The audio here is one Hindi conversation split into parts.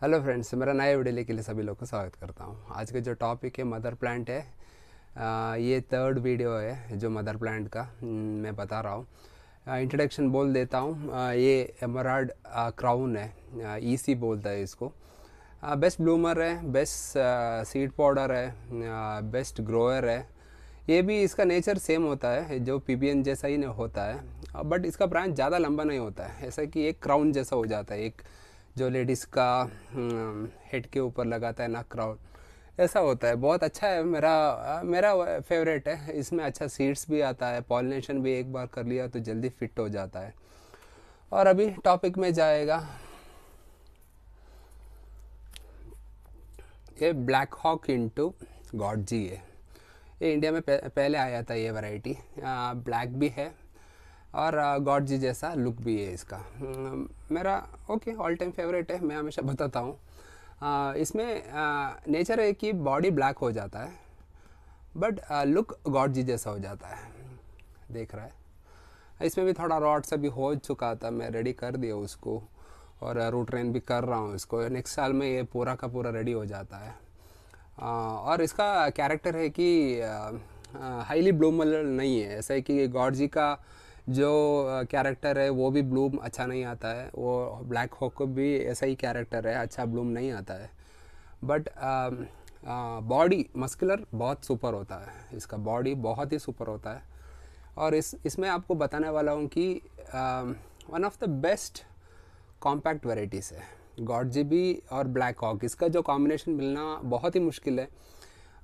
हेलो फ्रेंड्स मेरा नए वीडियो के लिए सभी लोग को स्वागत करता हूँ। आज का जो टॉपिक है मदर प्लांट है ये थर्ड वीडियो है जो मदर प्लांट का मैं बता रहा हूँ। इंट्रोडक्शन बोल देता हूँ ये एमराल्ड क्राउन है ईसी बोलता है इसको। बेस्ट ब्लूमर है बेस्ट सीड पाउडर है बेस्ट ग्रोअर है। ये भी इसका नेचर सेम होता है, जो पीपीएन जैसा ही होता है बट इसका ब्रांच ज़्यादा लंबा नहीं होता है। ऐसा कि एक क्राउन जैसा हो जाता है, एक जो लेडीज़ का हेड के ऊपर लगाता है ना क्राउन ऐसा होता है। बहुत अच्छा है, मेरा मेरा फेवरेट है। इसमें अच्छा सीड्स भी आता है पॉलिनेशन भी एक बार कर लिया तो जल्दी फिट हो जाता है। और अभी टॉपिक में जाएगा, ये ब्लैक हॉक इंटू गॉड जी है। ये इंडिया में पहले आया था ये वैरायटी ब्लैक भी है। और गॉड जी जैसा लुक भी है इसका। मेरा, ओके ऑल टाइम फेवरेट है, मैं हमेशा बताता हूँ। इसमें नेचर है कि बॉडी ब्लैक हो जाता है बट लुक गॉड जी जैसा हो जाता है। देख रहा है। इसमें भी थोड़ा रॉड से भी हो चुका था, मैं रेडी कर दिया उसको, और रूट ट्रेन भी कर रहा हूँ इसको। नेक्स्ट साल में ये पूरा का पूरा रेडी हो जाता है। और इसका कैरेक्टर है कि हाईली ब्लूमल नहीं है। ऐसा है कि गॉड जी का जो कैरेक्टर है, वो भी ब्लूम अच्छा नहीं आता है। वो ब्लैक हॉक को भी ऐसा ही कैरेक्टर है अच्छा ब्लूम नहीं आता है। बट बॉडी मस्कुलर बहुत सुपर होता है। इसका बॉडी बहुत ही सुपर होता है। और इस, इसमें आपको बताने वाला हूँ कि one of the best compact varieties है। गॉड जी और ब्लैक हॉक इसका जो कॉम्बिनेशन मिलना बहुत ही मुश्किल है।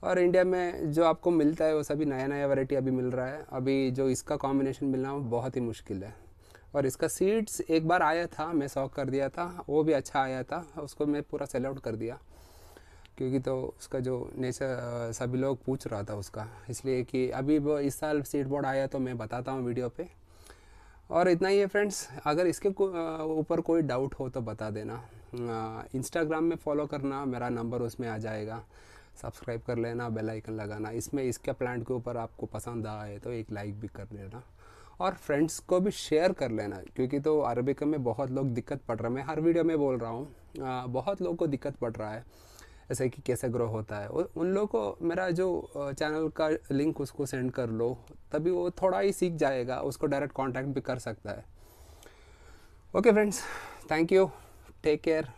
और इंडिया में जो आपको मिलता है वो सभी नया नया वैरायटी अभी मिल रहा है। अभी जो इसका कॉम्बिनेशन मिलना बहुत ही मुश्किल है। और इसका सीड्स एक बार आया था मैं शौक कर दिया था वो भी अच्छा आया था उसको मैं पूरा सेल आउट कर दिया। क्योंकि तो उसका जो नेचर सभी लोग पूछ रहा था उसका। इसलिए कि अभी इस साल सीड बोर्ड आया तो मैं बताता हूँ वीडियो पे। और इतना ही है फ्रेंड्स अगर इसके ऊपर को, कोई डाउट हो तो बता देना। इंस्टाग्राम में फॉलो करना मेरा नंबर उसमें आ जाएगा। सब्सक्राइब कर लेना, बेल आइकन लगाना। इसमें इसके प्लांट के ऊपर आपको पसंद आए तो एक लाइक भी कर लेना और फ्रेंड्स को भी शेयर कर लेना, क्योंकि तो अरबिक में बहुत लोग दिक्कत पड़ रहा है। मैं हर वीडियो में बोल रहा हूँ बहुत लोगों को दिक्कत पड़ रहा है ऐसे कि कैसे ग्रो होता है। उन लोगों को मेरा जो चैनल का लिंक उसको सेंड कर लो, तभी वो थोड़ा ही सीख जाएगा, उसको डायरेक्ट कांटेक्ट भी कर सकता है। Okay friends thank you take care